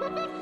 Ha ha ha!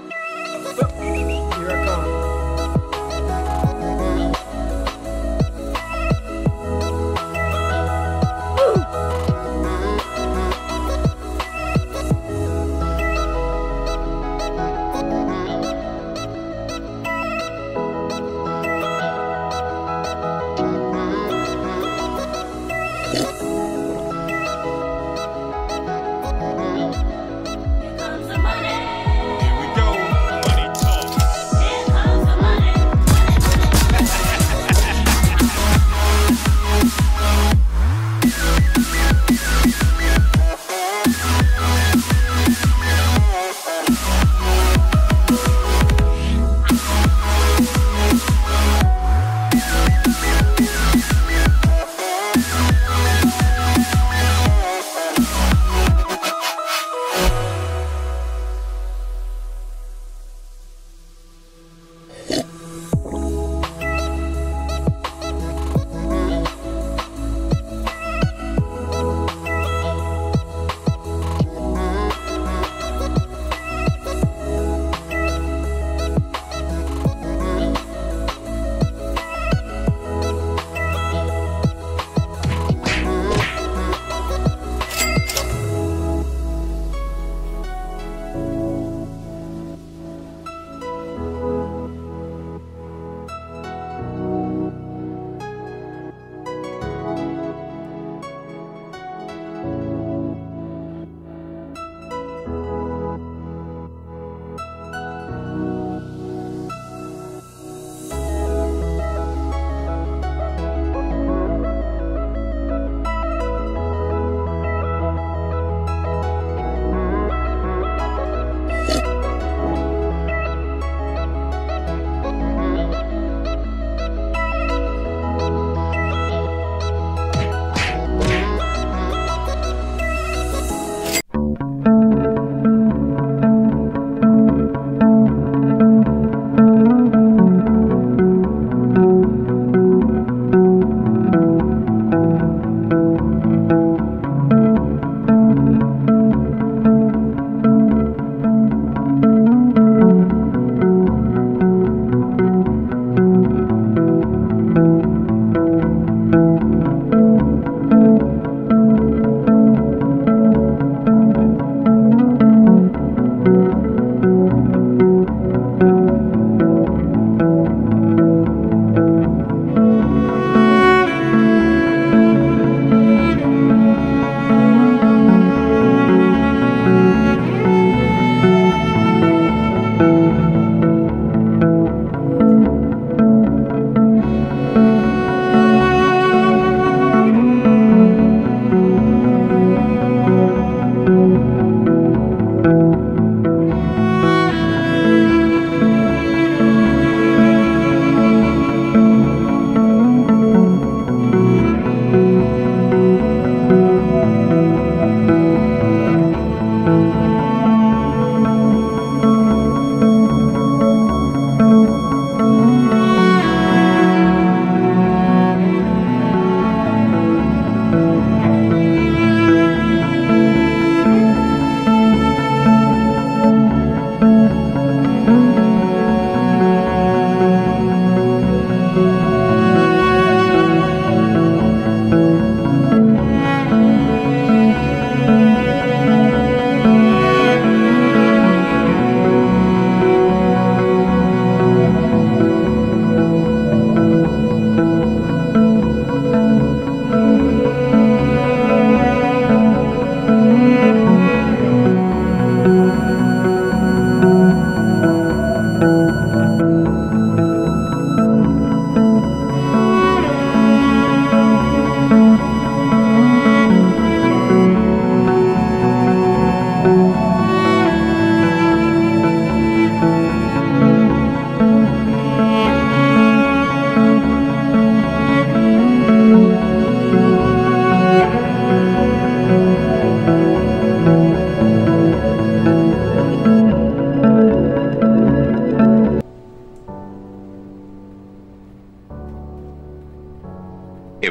It